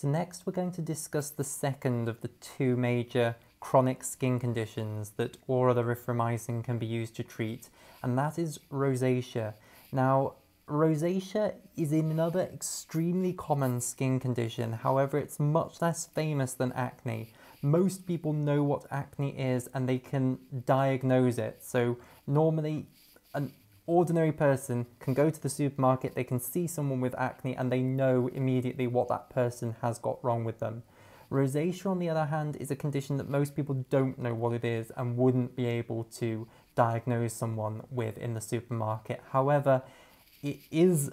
So next we're going to discuss the second of the two major chronic skin conditions that oral erythromycin can be used to treat, and that is rosacea. Now, rosacea is another extremely common skin condition, however, it's much less famous than acne. Most people know what acne is and they can diagnose it. So, normally, an ordinary person can go to the supermarket, they can see someone with acne, and they know immediately what that person has got wrong with them. Rosacea, on the other hand, is a condition that most people don't know what it is and wouldn't be able to diagnose someone with in the supermarket. However, it is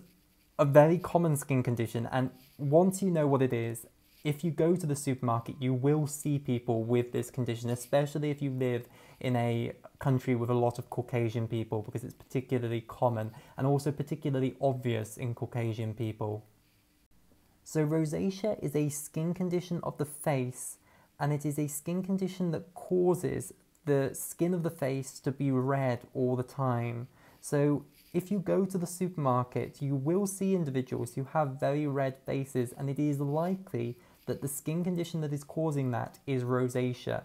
a very common skin condition, and once you know what it is, if you go to the supermarket, you will see people with this condition, especially if you live in a country with a lot of Caucasian people, because it's particularly common and also particularly obvious in Caucasian people. So rosacea is a skin condition of the face and it is a skin condition that causes the skin of the face to be red all the time. So if you go to the supermarket, you will see individuals who have very red faces and it is likely that the skin condition that is causing that is rosacea.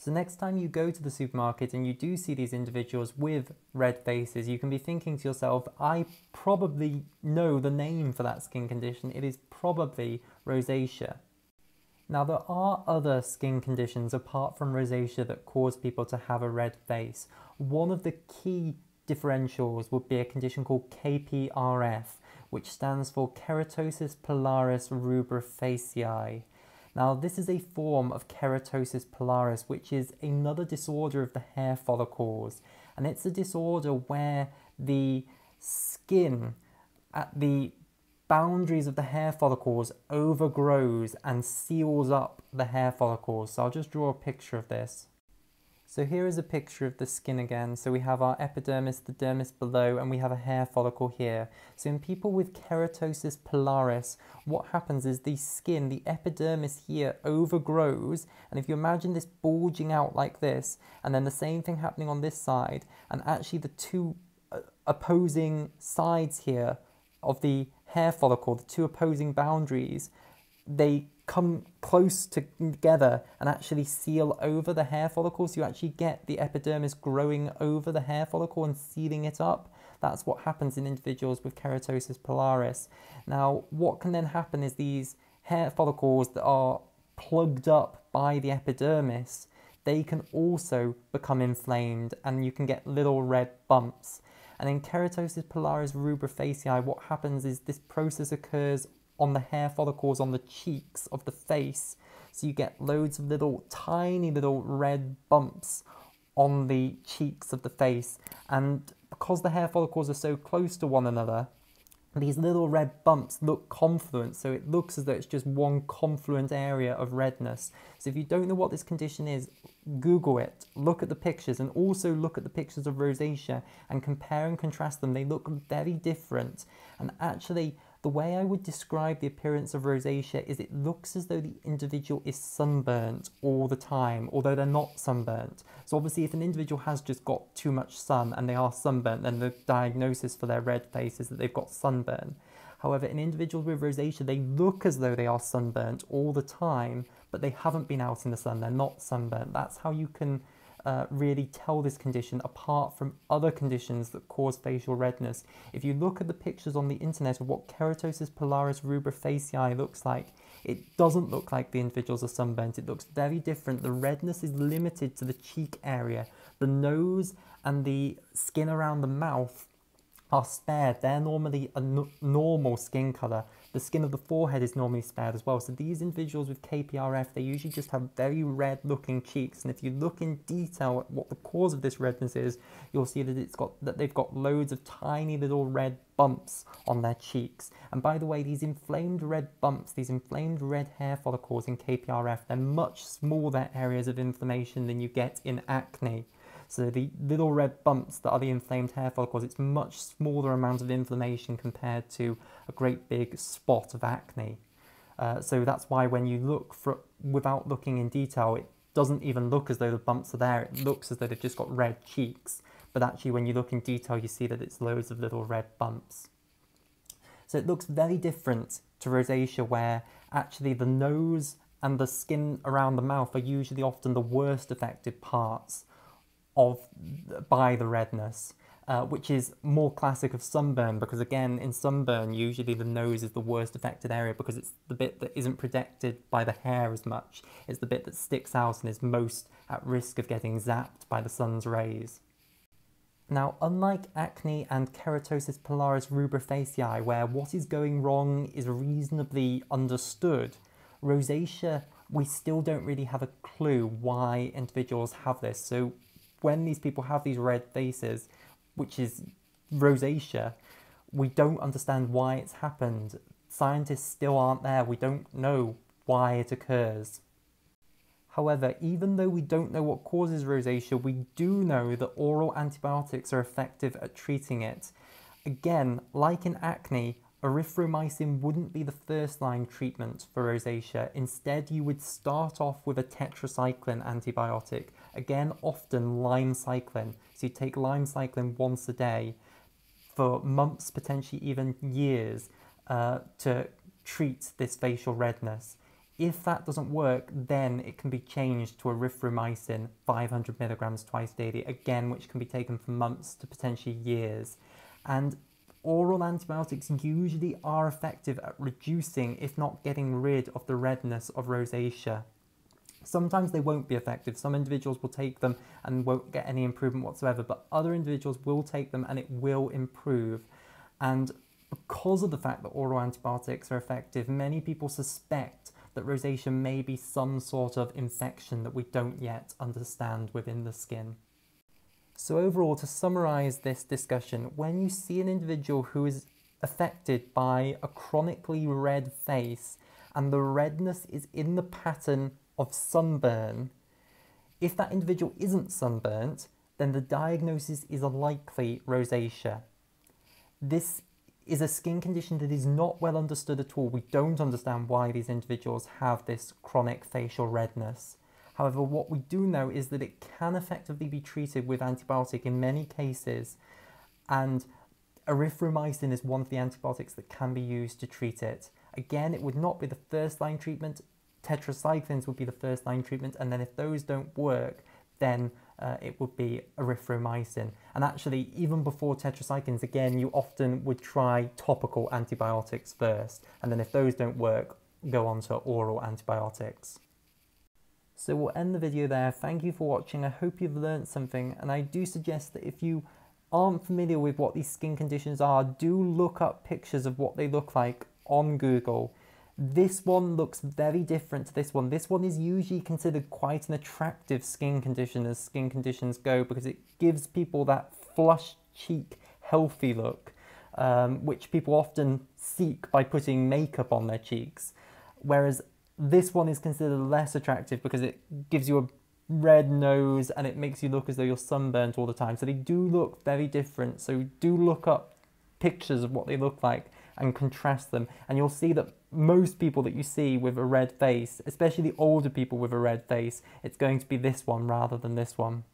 So next time you go to the supermarket and you do see these individuals with red faces, you can be thinking to yourself, I probably know the name for that skin condition. It is probably rosacea. Now there are other skin conditions apart from rosacea that cause people to have a red face. One of the key differentials would be a condition called KPRF, which stands for keratosis pilaris rubra faciei. Now, this is a form of keratosis pilaris, which is another disorder of the hair follicles, and it's a disorder where the skin at the boundaries of the hair follicles overgrows and seals up the hair follicles. So I'll just draw a picture of this. So here is a picture of the skin again. So we have our epidermis, the dermis below, and we have a hair follicle here. So in people with keratosis pilaris, what happens is the skin, the epidermis here overgrows. And if you imagine this bulging out like this, and then the same thing happening on this side, and actually the two uh, opposing sides here of the hair follicle, the two opposing boundaries, they come close together and actually seal over the hair follicles. You actually get the epidermis growing over the hair follicle and sealing it up. That's what happens in individuals with keratosis pilaris. Now, what can then happen is these hair follicles that are plugged up by the epidermis, they can also become inflamed and you can get little red bumps. And in keratosis pilaris rubra faciei, what happens is this process occurs on the hair follicles on the cheeks of the face. So you get loads of little tiny little red bumps on the cheeks of the face. And because the hair follicles are so close to one another, these little red bumps look confluent, so it looks as though it's just one confluent area of redness. So if you don't know what this condition is, Google it, look at the pictures, and also look at the pictures of rosacea and compare and contrast them. They look very different. And actually, the way I would describe the appearance of rosacea is it looks as though the individual is sunburnt all the time, although they're not sunburnt. So obviously if an individual has just got too much sun and they are sunburnt, then the diagnosis for their red face is that they've got sunburn. However, in individuals with rosacea, they look as though they are sunburnt all the time, but they haven't been out in the sun, they're not sunburnt. That's how you can uh, really tell this condition apart from other conditions that cause facial redness. If you look at the pictures on the internet of what keratosis pilaris rubra faciei looks like, it doesn't look like the individuals are sunburnt. It looks very different. The redness is limited to the cheek area. The nose and the skin around the mouth are spared. They're normally a normal skin color. The skin of the forehead is normally spared as well. So these individuals with KPRF, they usually just have very red looking cheeks. And if you look in detail at what the cause of this redness is, you'll see that it's got that they've got loads of tiny little red bumps on their cheeks. And by the way, these inflamed red bumps, these inflamed red hair follicles in KPRF, they're much smaller areas of inflammation than you get in acne. So the little red bumps that are the inflamed hair follicles, it's much smaller amount of inflammation compared to a great big spot of acne. Uh, so that's why when you look for, without looking in detail, it doesn't even look as though the bumps are there. It looks as though they've just got red cheeks. But actually, when you look in detail, you see that it's loads of little red bumps. So it looks very different to rosacea, where actually the nose and the skin around the mouth are usually often the worst affected parts of by the redness. Uh, which is more classic of sunburn because again in sunburn usually the nose is the worst affected area because it's the bit that isn't protected by the hair as much it's the bit that sticks out and is most at risk of getting zapped by the sun's rays now unlike acne and keratosis pilaris rubra where what is going wrong is reasonably understood rosacea we still don't really have a clue why individuals have this so when these people have these red faces which is rosacea, we don't understand why it's happened. Scientists still aren't there. We don't know why it occurs. However, even though we don't know what causes rosacea, we do know that oral antibiotics are effective at treating it. Again, like in acne, erythromycin wouldn't be the first line treatment for rosacea. Instead, you would start off with a tetracycline antibiotic, again, often lymecycline. So you take lymecycline once a day for months, potentially even years, uh, to treat this facial redness. If that doesn't work, then it can be changed to erythromycin 500 milligrams twice daily, again, which can be taken for months to potentially years. And oral antibiotics usually are effective at reducing, if not getting rid of the redness of rosacea. Sometimes they won't be effective. Some individuals will take them and won't get any improvement whatsoever, but other individuals will take them and it will improve. And because of the fact that oral antibiotics are effective, many people suspect that rosacea may be some sort of infection that we don't yet understand within the skin. So overall, to summarize this discussion, when you see an individual who is affected by a chronically red face and the redness is in the pattern of sunburn, if that individual isn't sunburnt, then the diagnosis is a likely rosacea. This is a skin condition that is not well understood at all. We don't understand why these individuals have this chronic facial redness. However, what we do know is that it can effectively be treated with antibiotic in many cases, and erythromycin is one of the antibiotics that can be used to treat it. Again, it would not be the first line treatment. Tetracyclines would be the first line treatment, and then if those don't work, then uh, it would be erythromycin. And actually, even before tetracyclines, again, you often would try topical antibiotics first, and then if those don't work, go on to oral antibiotics. So we'll end the video there. Thank you for watching. I hope you've learned something. And I do suggest that if you aren't familiar with what these skin conditions are, do look up pictures of what they look like on Google. This one looks very different to this one. This one is usually considered quite an attractive skin condition as skin conditions go because it gives people that flush cheek, healthy look, um, which people often seek by putting makeup on their cheeks. Whereas this one is considered less attractive because it gives you a red nose and it makes you look as though you're sunburnt all the time. So they do look very different. So do look up pictures of what they look like and contrast them. And you'll see that most people that you see with a red face, especially the older people with a red face, it's going to be this one rather than this one.